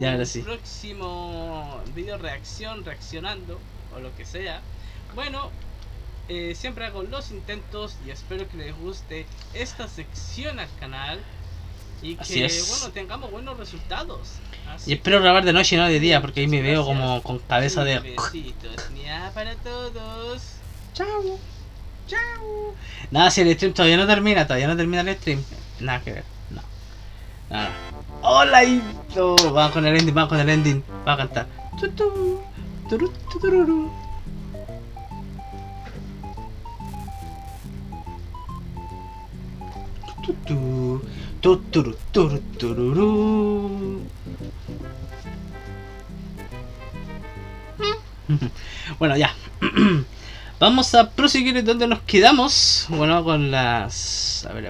Ya, ahora sí. próximo video reacción, reaccionando o lo que sea. Bueno, eh, siempre hago los intentos y espero que les guste esta sección al canal y que Así es. bueno tengamos buenos resultados. Así Y espero grabar de noche y no de día, que, porque ahí me veo como con cabeza de... Besitos, Nia para todos. Chao. Chao. Nada, si el stream todavía no termina, todavía no termina el stream. Nada que ver, no. Nada. Hola y vamos con el ending, vamos con el ending. Vamos a cantar. Bueno, ya. Vamos a proseguir donde nos quedamos. Bueno, con las. A ver, a ver.